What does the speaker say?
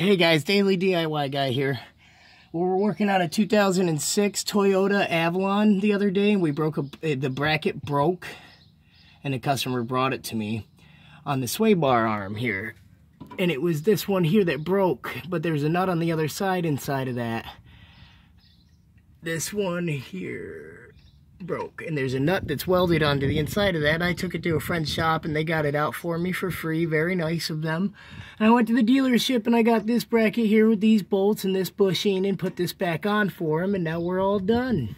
Hey guys, Daily DIY Guy here. We were working on a 2006 Toyota Avalon the other day and we broke a, eh, the bracket broke and the customer brought it to me on the sway bar arm here. And it was this one here that broke, but there's a nut on the other side inside of that. This one here broke and there's a nut that's welded onto the inside of that. I took it to a friend's shop and they got it out for me for free. Very nice of them. And I went to the dealership and I got this bracket here with these bolts and this bushing and put this back on for them and now we're all done.